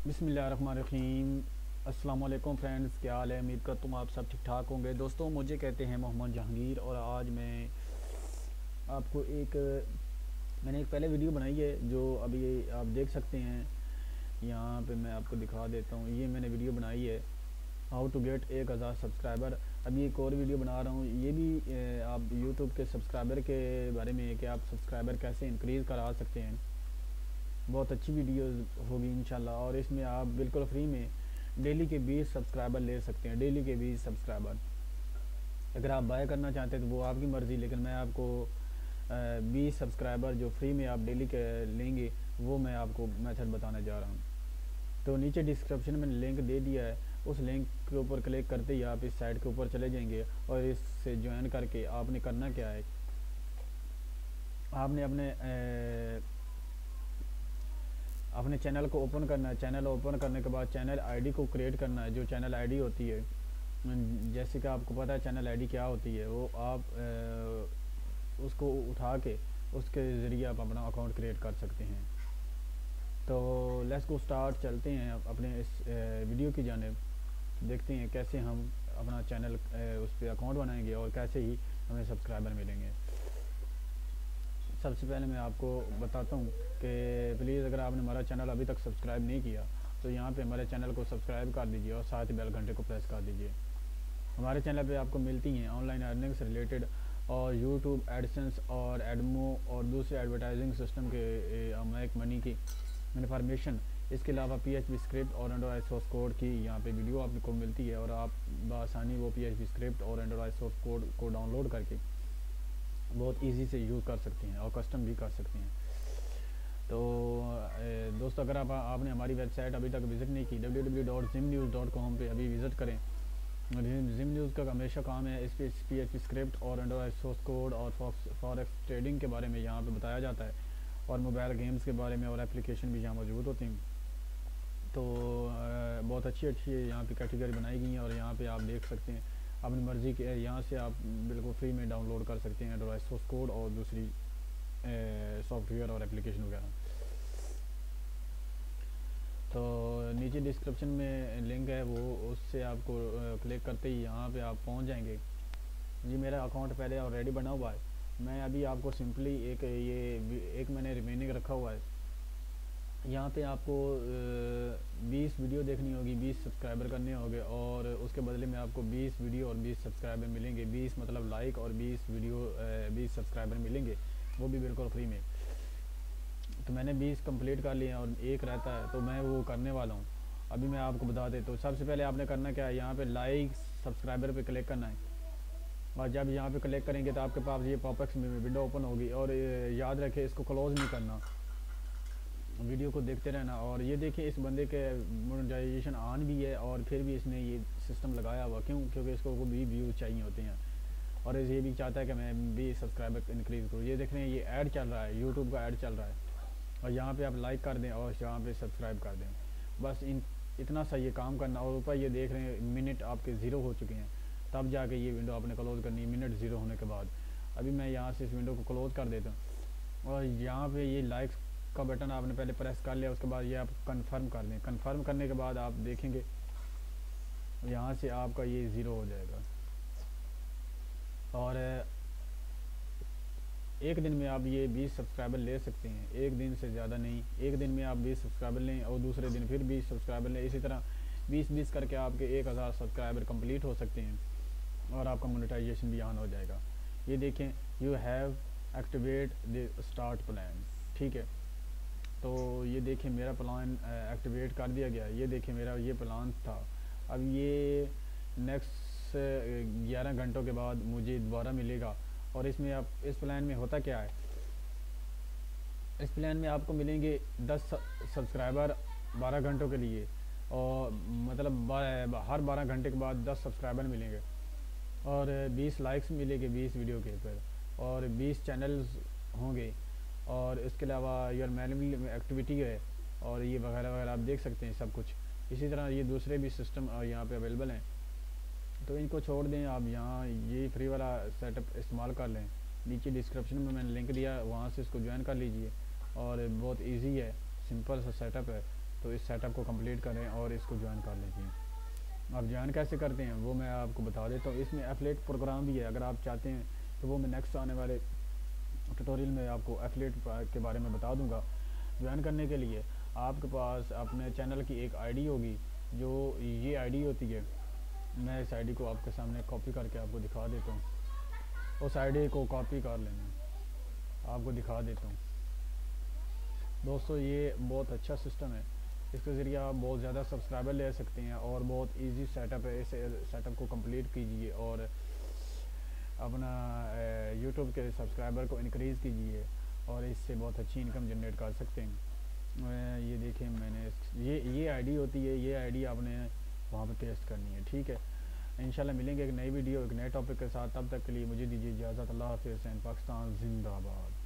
बिसमीम अस्सलाम फ्रेंड्स, क्या हाल है? उम्मीद करता हूँ आप सब ठीक ठाक होंगे। दोस्तों, मुझे कहते हैं मोहम्मद जहांगीर और आज मैं आपको एक, मैंने एक पहले वीडियो बनाई है जो अभी आप देख सकते हैं। यहाँ पे मैं आपको दिखा देता हूँ। ये मैंने वीडियो बनाई है हाउ टू गेट एक हज़ार सब्सक्राइबर अभी एक और वीडियो बना रहा हूँ। ये भी आप यूट्यूब के सब्सक्राइबर के बारे में कि आप सब्सक्राइबर कैसे इंक्रीज़ करा सकते हैं। बहुत अच्छी वीडियो होगी इन और इसमें आप बिल्कुल फ्री में डेली के बीस सब्सक्राइबर ले सकते हैं डेली के बीस सब्सक्राइबर अगर आप बाय करना चाहते हैं तो वो आपकी मर्ज़ी, लेकिन मैं आपको बीस सब्सक्राइबर जो फ्री में आप डेली के लेंगे, वो मैं आपको मेथड बताने जा रहा हूँ। तो नीचे डिस्क्रिप्शन में लिंक दे दिया है, उस लिंक के ऊपर क्लिक करते ही आप इस साइट के ऊपर चले जाएँगे और इससे ज्वाइन करके आपने करना क्या है? आपने अपने अपने चैनल को ओपन करना है। चैनल ओपन करने के बाद चैनल आईडी को क्रिएट करना है। जो चैनल आईडी होती है जैसे कि आपको पता है चैनल आईडी क्या होती है वो आप ए, उसको उठा के उसके ज़रिए आप अपना अकाउंट क्रिएट कर सकते हैं। तो लेट्स को स्टार्ट चलते हैं अपने इस वीडियो की जानब। देखते हैं कैसे हम अपना चैनल उस पर अकाउंट बनाएँगे और कैसे ही हमें सब्सक्राइबर मिलेंगे। सबसे पहले मैं आपको बताता हूँ कि प्लीज़ अगर आपने हमारा चैनल अभी तक सब्सक्राइब नहीं किया तो यहाँ पे हमारे चैनल को सब्सक्राइब कर दीजिए और साथ ही बेल घंटे को प्रेस कर दीजिए। हमारे चैनल पे आपको मिलती हैं ऑनलाइन अर्निंग से रिलेटेड और यूट्यूब एडसेंस और एडमो और दूसरे एडवर्टाइजिंग सिस्टम के एक मनी की इन्फॉर्मेशन इसके अलावा पी एच स्क्रिप्ट और एंड्रॉइड सोर्स कोड की यहाँ पे वीडियो आपको मिलती है और आप बसानी वो पी एच स्क्रिप्ट और एंड्रॉइड सोर्स कोड को डाउनलोड करके बहुत इजी से यूज़ कर सकते हैं और कस्टम भी कर सकते हैं। तो दोस्तों, अगर आप, आपने हमारी वेबसाइट अभी तक विज़िट नहीं की W W dot jim news dot com पर अभी विज़िट करें। जिम न्यूज़ का हमेशा काम है इस पर पी एच स्क्रिप्ट और एंड्रॉइड सोर्स कोड और फॉरेक्स ट्रेडिंग के बारे में यहाँ पे बताया जाता है। और मोबाइल गेम्स के बारे में और एप्लीकेशन भी यहाँ मौजूद होती हैं। तो बहुत अच्छी अच्छी यहाँ पे कैटेगरी बनाई गई हैं और यहाँ पे आप देख सकते हैं। अपनी मर्ज़ी के, यहाँ से आप बिल्कुल फ्री में डाउनलोड कर सकते हैं एंड्रॉइड सोर्स कोड और दूसरी सॉफ्टवेयर और एप्लीकेशन वगैरह। तो नीचे डिस्क्रिप्शन में लिंक है, वो उससे आपको क्लिक करते ही यहाँ पे आप पहुँच जाएँगे। जी, मेरा अकाउंट पहले ऑलरेडी बना हुआ है। मैं अभी आपको सिंपली एक, ये, एक मैंने रिमेनिंग रखा हुआ है। यहाँ पे आपको बीस वीडियो देखनी होगी, बीस सब्सक्राइबर करने होंगे और उसके बदले में आपको बीस वीडियो और बीस सब्सक्राइबर मिलेंगे। बीस मतलब लाइक और बीस वीडियो बीस सब्सक्राइबर मिलेंगे, वो भी बिल्कुल फ्री में। तो मैंने बीस कंप्लीट कर लिया और एक रहता है तो मैं वो करने वाला हूँ। अभी मैं आपको बता देता तो हूँ, सबसे पहले आपने करना क्या है? यहाँ पर लाइक, सब्सक्राइबर पर क्लिक करना है। और जब यहाँ पे क्लिक करेंगे तो आपके पास ये पॉपक्स में विंडो ओपन होगी और याद रखें, इसको क्लोज़ नहीं करना। वीडियो को देखते रहना। और ये देखिए इस बंदे के मोनेटाइजेशन ऑन भी है और फिर भी इसने ये सिस्टम लगाया हुआ। क्यों? क्योंकि इसको भी व्यूज़ चाहिए होते हैं। और ये भी चाहता है कि मैं भी सब्सक्राइबर इंक्रीज़ करूँ। ये देख रहे हैं, ये ऐड चल रहा है यूट्यूब का ऐड चल रहा है। और यहाँ पे आप लाइक कर दें और यहाँ पे सब्सक्राइब कर दें। बस इन, इतना सा ये काम करना। और ऊपर ये देख रहे हैं मिनट आपके ज़ीरो हो चुके हैं। तब जाके ये विंडो आपने क्लोज़ करनी है मिनट ज़ीरो होने के बाद। अभी मैं यहाँ से इस विंडो को क्लोज़ कर देता हूँ। और यहाँ पे ये लाइक्स का बटन आपने पहले प्रेस कर लिया, उसके बाद ये आप कंफर्म कर दें कंफर्म करने के बाद आप देखेंगे, यहाँ से आपका ये ज़ीरो हो जाएगा। और, एक दिन में आप ये 20 सब्सक्राइबर ले सकते हैं। एक दिन से ज़्यादा नहीं। एक दिन में आप 20 सब्सक्राइबर लें और दूसरे दिन फिर 20 सब्सक्राइबर लें। इसी तरह 20-20 करके आपके 1000 सब्सक्राइबर कंप्लीट हो सकते हैं और आपका मोनेटाइजेशन भी ऑन हो जाएगा। ये देखें you have activate the start plan ठीक है? तो ये देखें, मेरा प्लान एक्टिवेट कर दिया गया। ये देखें, मेरा ये प्लान था। अब ये नेक्स्ट ग्यारह घंटों के बाद मुझे दोबारा मिलेगा। और इसमें आप, इस प्लान में होता क्या है? इस प्लान में आपको मिलेंगे दस सब्सक्राइबर बारह घंटों के लिए। और मतलब हर बारह घंटे के बाद दस सब्सक्राइबर मिलेंगे। और बीस लाइक्स मिलेंगे बीस वीडियो के ऊपर और बीस चैनल्स होंगे। और इसके अलावा यार मैनुअल एक्टिविटी है और ये वगैरह वगैरह आप देख सकते हैं सब कुछ। इसी तरह ये दूसरे भी सिस्टम यहाँ पे अवेलेबल हैं। तो इनको छोड़ दें, आप यहाँ ये फ्री वाला सेटअप इस्तेमाल कर लें। नीचे डिस्क्रिप्शन में मैंने लिंक दिया, वहाँ से इसको ज्वाइन कर लीजिए। और बहुत ईजी है सिंपल सा सेटअप है। तो इस सेटअप को कंप्लीट करें और इसको ज्वाइन कर लीजिए। आप ज्वाइन कैसे करते हैं, वो मैं आपको बता देता हूँ। इसमें एफलेट प्रोग्राम भी है, अगर आप चाहते हैं तो वो मैं नेक्स्ट आने वाले ट्यूटोरियल में आपको एफलेट के बारे में बता दूँगा। ज्वाइन करने के लिए आपके पास अपने चैनल की एक आईडी होगी, जो ये आईडी होती है। मैं इस आईडी को आपके सामने कॉपी करके आपको दिखा देता हूँ। उस आईडी को कॉपी कर लेना। आपको दिखा देता हूँ। दोस्तों, ये बहुत अच्छा सिस्टम है। इसके ज़रिए आप बहुत ज़्यादा सब्सक्राइबर ले सकते हैं और बहुत इजी सेटअप है। इस सेटअप को कंप्लीट कीजिए और अपना यूट्यूब के सब्सक्राइबर को इनक्रीज़ कीजिए और इससे बहुत अच्छी इनकम जनरेट कर सकते हैं। ये देखें मैंने, ये ये आईडी होती है, ये आईडी आपने वहाँ पर पेस्ट करनी है, ठीक है? इंशाल्लाह मिलेंगे एक नई वीडियो एक नए टॉपिक के साथ। तब तक के लिए मुझे दीजिए इजाज़त। अल्लाह हाफिज़। पाकिस्तान जिंदाबाद।